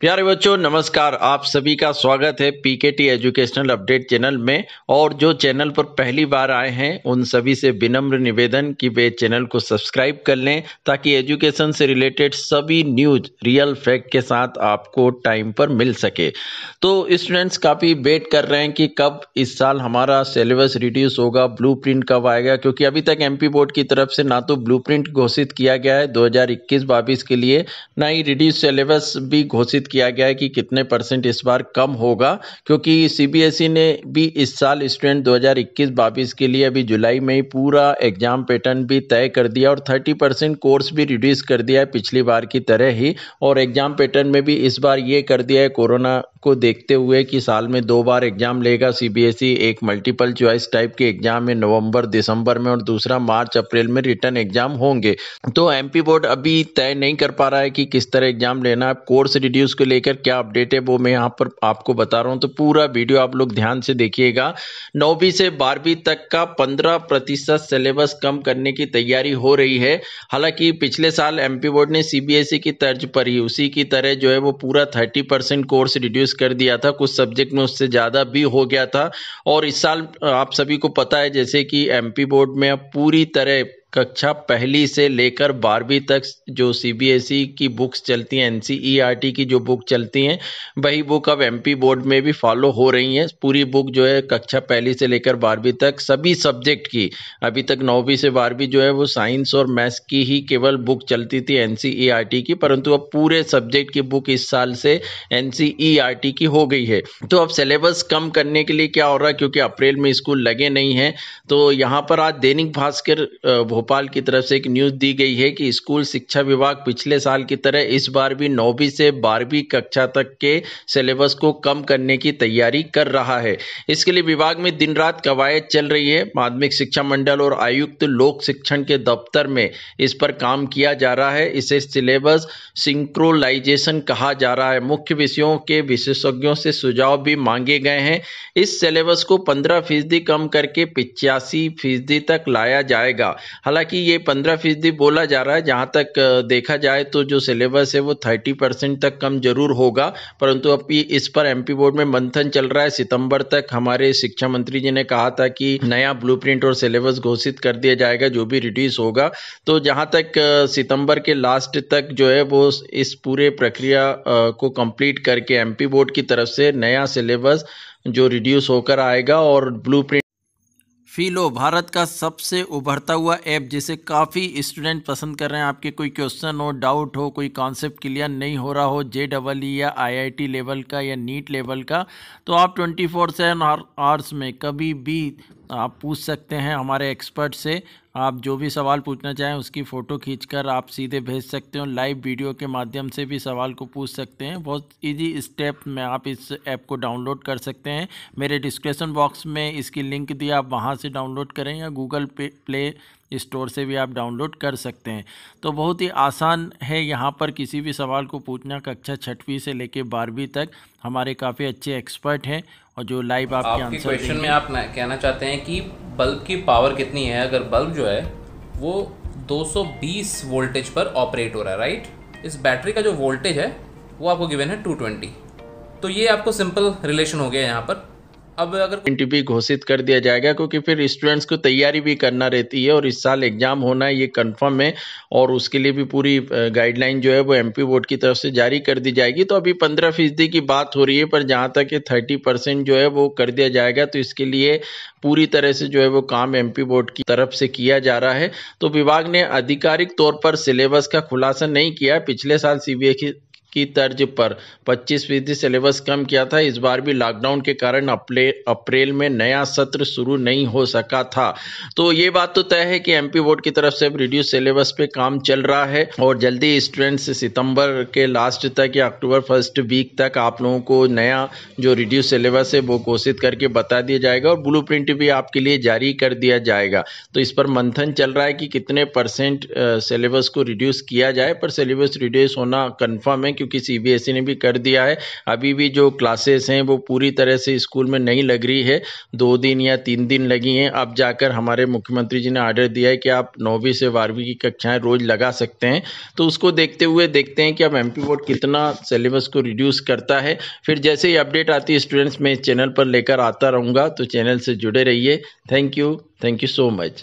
प्यारे बच्चों, नमस्कार। आप सभी का स्वागत है पीकेटी एजुकेशनल अपडेट चैनल में। और जो चैनल पर पहली बार आए हैं, उन सभी से विनम्र निवेदन कि वे चैनल को सब्सक्राइब कर लें, ताकि एजुकेशन से रिलेटेड सभी न्यूज़ रियल फैक्ट के साथ आपको टाइम पर मिल सके। तो स्टूडेंट्स काफ़ी वेट कर रहे हैं कि कब इस साल हमारा सिलेबस रिड्यूस होगा ब्लू कब आएगा, क्योंकि अभी तक एमपी बोर्ड की तरफ़ से ना तो ब्लू घोषित किया गया है। दो हज़ार के लिए ना ही रिड्यूस सिलेबस भी घोषित किया गया है कि कितने परसेंट इस बार कम होगा, क्योंकि सीबीएसई ने भी इस साल स्टूडेंट 2021-22 के लिए अभी जुलाई में ही पूरा एग्ज़ाम पैटर्न भी तय कर दिया और 30 परसेंट कोर्स भी रिड्यूस कर दिया है पिछली बार की तरह ही, और एग्ज़ाम पैटर्न में भी इस बार ये कर दिया है कोरोना को देखते हुए कि साल में दो बार एग्ज़ाम लेगा सीबीएसई, एक मल्टीपल चॉइस टाइप के एग्ज़ाम में नवंबर, दिसंबर में और दूसरा मार्च, अप्रैल में रिटर्न एग्ज़ाम होंगे। तो एमपी बोर्ड अभी तय नहीं कर पा रहा है कि किस तरह एग्ज़ाम लेना है कोर्स रिड्यूस को लेकर क्या अपडेट है, वो मैं यहाँ पर आपको बता रहा हूँ। तो पूरा वीडियो आप लोग ध्यान से देखिएगा। नौवीं से बारहवीं तक का पंद्रह प्रतिशत सिलेबस कम करने की तैयारी हो रही है। हालाँकि पिछले साल एमपी बोर्ड ने सीबीएसई की तर्ज पर ही उसी की तरह जो है वो पूरा थर्टी कोर्स रिड्यूस कर दिया था। कुछ सब्जेक्ट में उससे ज़्यादा भी हो गया था। और इस साल आप सभी को पता है, जैसे कि एमपी बोर्ड में अब पूरी तरह कक्षा पहली से लेकर बारहवीं तक जो सीबीएसई की बुक्स चलती हैं एनसीईआरटी की जो बुक चलती हैं, वही बुक अब एमपी बोर्ड में भी फॉलो हो रही हैं। पूरी बुक जो है कक्षा पहली से लेकर बारहवीं तक सभी सब्जेक्ट की। अभी तक नौवीं से बारहवीं जो है वो साइंस और मैथ्स की ही केवल बुक चलती थी एनसीईआरटी की, परंतु अब पूरे सब्जेक्ट की बुक इस साल से एनसीईआरटी की हो गई है। तो अब सिलेबस कम करने के लिए क्या हो रहा है? क्योंकि अप्रैल में स्कूल लगे नहीं हैं तो यहाँ पर आज दैनिक भास्कर भोपाल की तरफ़ से एक न्यूज़ दी गई है कि स्कूल शिक्षा विभाग पिछले साल की तरह इस बार भी नौवीं से बारहवीं कक्षा तक के सिलेबस को कम करने की तैयारी कर रहा है। इसके लिए विभाग में दिन रात कवायद चल रही है। माध्यमिक शिक्षा मंडल और आयुक्त लोक शिक्षण के दफ्तर में इस पर काम किया जा रहा है। इसे सिलेबस सिंक्रोलाइजेशन कहा जा रहा है। मुख्य विषयों के विशेषज्ञों से सुझाव भी मांगे गए हैं। इस सिलेबस को पंद्रह फ़ीसदी कम करके पिचासी फ़ीसदी तक लाया जाएगा। हालाँकि ये पंद्रह फ़ीसदी बोला जा रहा है, जहाँ तक देखा जाए तो जो सिलेबस है वो थर्टी परसेंट तक कम ज़रूर होगा, परंतु अब इस पर एमपी बोर्ड में मंथन चल रहा है। सितंबर तक हमारे शिक्षा मंत्री जी ने कहा था कि नया ब्लूप्रिंट और सिलेबस घोषित कर दिया जाएगा, जो भी रिड्यूस होगा। तो जहाँ तक सितंबर के लास्ट तक जो है वो इस पूरे प्रक्रिया को कंप्लीट करके एमपी बोर्ड की तरफ़ से नया सिलेबस जो रिड्यूस होकर आएगा और ब्लूप्रिंट फीलो भारत का सबसे उभरता हुआ ऐप जिसे काफ़ी स्टूडेंट पसंद कर रहे हैं। आपके कोई क्वेश्चन हो, डाउट हो, कोई कॉन्सेप्ट क्लियर नहीं हो रहा हो जे डबल ई या आईआईटी लेवल का या नीट लेवल का तो आप ट्वेंटी फोर सेवन आवर्स में कभी भी आप पूछ सकते हैं हमारे एक्सपर्ट से। आप जो भी सवाल पूछना चाहें उसकी फ़ोटो खींचकर आप सीधे भेज सकते हो लाइव वीडियो के माध्यम से भी सवाल को पूछ सकते हैं। बहुत इजी स्टेप में आप इस ऐप को डाउनलोड कर सकते हैं। मेरे डिस्क्रिप्शन बॉक्स में इसकी लिंक दिया आप वहाँ से डाउनलोड करें या गूगल पे प्ले स्टोर से भी आप डाउनलोड कर सकते हैं। तो बहुत ही आसान है यहाँ पर किसी भी सवाल को पूछना कक्षा छठवीं से लेकर बारहवीं तक। हमारे काफ़ी अच्छे एक्सपर्ट हैं और जो लाइव आपके आंसर क्वेश्चन में आप कहना चाहते हैं कि बल्ब की पावर कितनी है? अगर बल्ब जो है वो 220 वोल्टेज पर ऑपरेट हो रहा है राइट इस बैटरी का जो वोल्टेज है वो आपको गिवन है 220 तो ये आपको सिंपल रिलेशन हो गया यहाँ पर। अब अगर एनटीपी घोषित कर दिया जाएगा, क्योंकि फिर स्टूडेंट्स को तैयारी भी करना रहती है और इस साल एग्ज़ाम होना ये कंफर्म है और उसके लिए भी पूरी गाइडलाइन जो है वो एमपी बोर्ड की तरफ़ से जारी कर दी जाएगी। तो अभी पंद्रह फ़ीसदी की बात हो रही है, पर जहाँ तक ये थर्टी परसेंट जो है वो कर दिया जाएगा तो इसके लिए पूरी तरह से जो है वो काम एमपी बोर्ड की तरफ़ से किया जा रहा है। तो विभाग ने आधिकारिक तौर पर सिलेबस का खुलासा नहीं किया। पिछले साल सीबीएसई की तर्ज पर। 25 फ़ीसदी सिलेबस कम किया था, इस बार भी लॉकडाउन के कारण अप्रैल में नया सत्र शुरू नहीं हो सका था। तो ये बात तो तय है कि एमपी बोर्ड की तरफ़ से अब रिड्यूस सिलेबस पे काम चल रहा है और जल्दी स्टूडेंट्स सितंबर के लास्ट तक या अक्टूबर फ़र्स्ट वीक तक आप लोगों को नया जो रिड्यूस सिलेबस है वो घोषित करके बता दिया जाएगा और ब्लू भी आपके लिए जारी कर दिया जाएगा। तो इस पर मंथन चल रहा है कि कितने परसेंट सिलेबस को रिड्यूस किया जाए, पर सिलेबस रिड्यूस होना कन्फर्म है क्योंकि सीबीएसई ने भी कर दिया है। अभी भी जो क्लासेस हैं, वो पूरी तरह से स्कूल में नहीं लग रही है। दो दिन या तीन दिन लगी हैं। अब जाकर हमारे मुख्यमंत्री जी ने आर्डर दिया है कि आप नौवीं से बारहवीं की कक्षाएँ रोज लगा सकते हैं। तो उसको देखते हुए देखते हैं कि अब एमपी बोर्ड कितना सिलेबस को रिड्यूस करता है। फिर जैसे ही अपडेट आती है स्टूडेंट्स मैं चैनल पर लेकर आता रहूँगा। तो चैनल से जुड़े रहिए। Thank you thank you so much